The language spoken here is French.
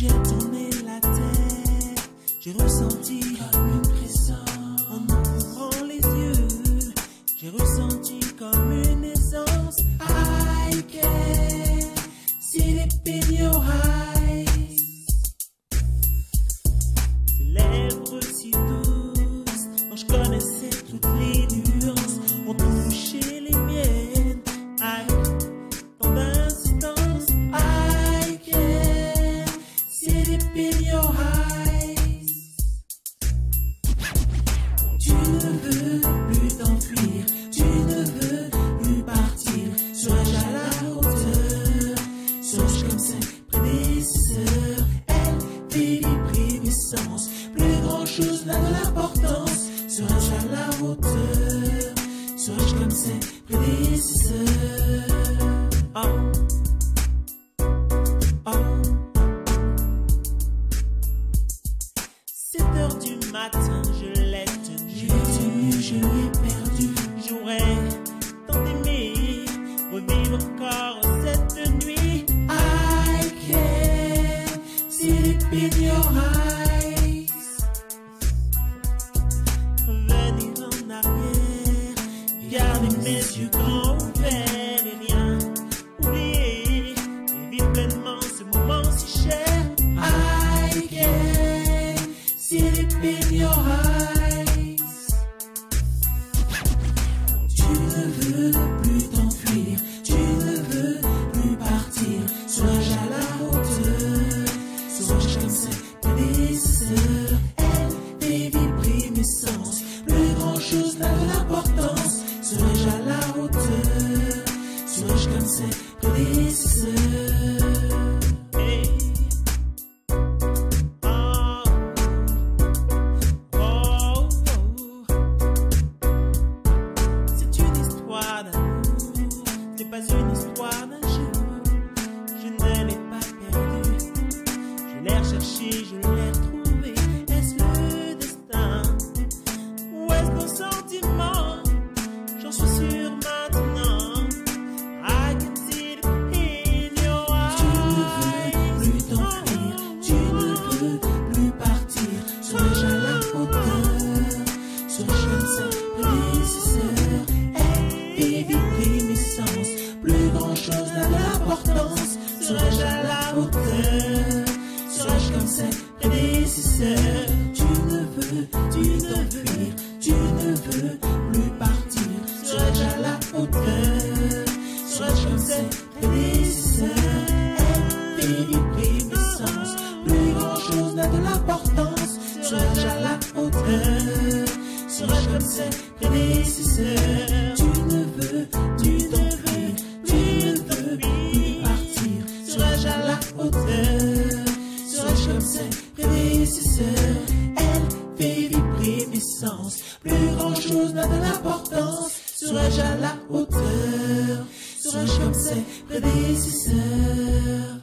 j'ai tourné la tête, j'ai ressenti comme une présence. En ouvrant les yeux, j'ai ressenti comme une in your eyes. Tu ne veux plus t'enfuir, tu ne veux plus partir. Serais-je à la hauteur? Serais-je comme ses prédécesseurs? Elle fait vibrer mes sens, plus grand chose n'a de l'importance. Serais-je à la hauteur? Serais-je comme ses prédécesseurs? Oh. Matin, je l'ai tenu. Je l'ai tenu, je l'ai perdu. J'aurais tant aimé revivre encore cette nuit. I can see it in your eyes. Revenir en arrière, garder mes yeux grands ouverts d'amour, c'est pas une histoire plus grand chose n'a d'importance. Serais-je à la hauteur? Serais-je comme ses prédécesseurs? Tu ne veux, tu veux, tu ne veux plus partir. Serais-je à la hauteur? Serais-je comme ses prédécesseurs? Mes sens, plus grand chose n'a de l'importance. Serais-je à la hauteur? Serais-je comme ses prédécesseurs? Tu ne veux, tu Elle fait vibrer mes sens, plus grand chose n'a de l'importance. Serais-je à la hauteur? Serais-je comme ses prédécesseurs?